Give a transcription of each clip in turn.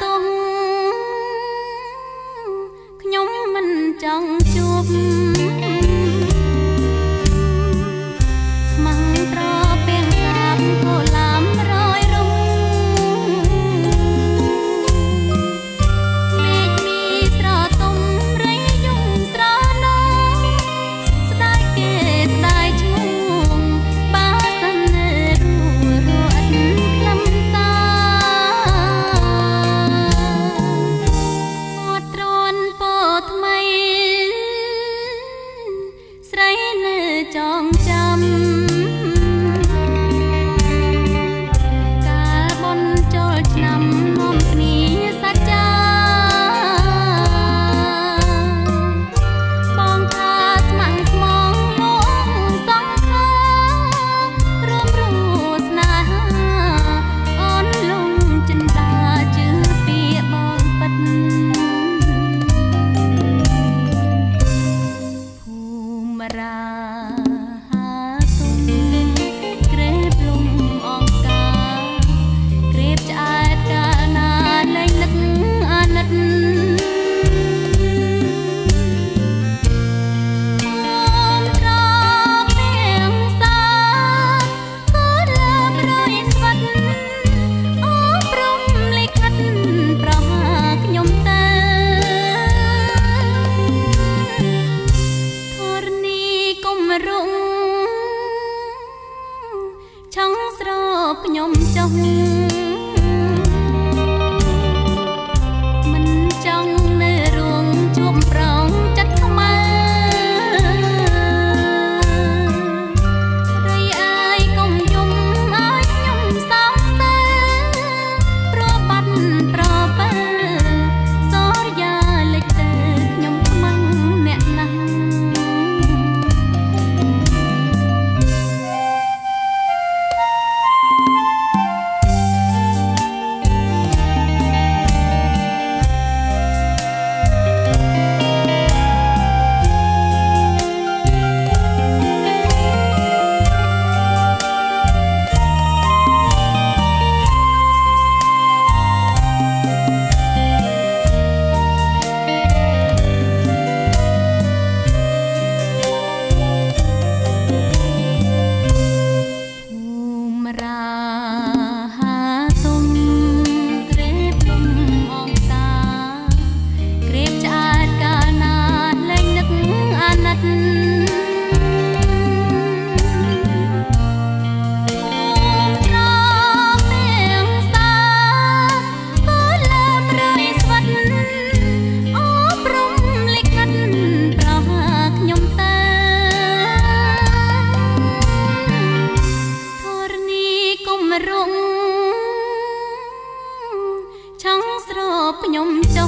ទុះខ្ញុំមិនចង់ caminhar. ឆឹងស្រោបខ្ញុំចុះ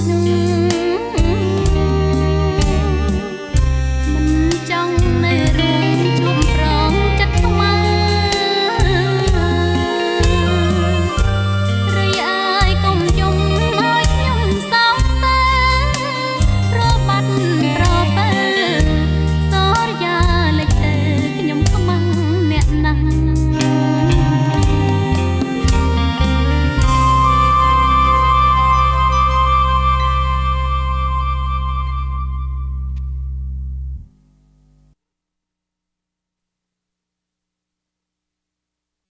lòng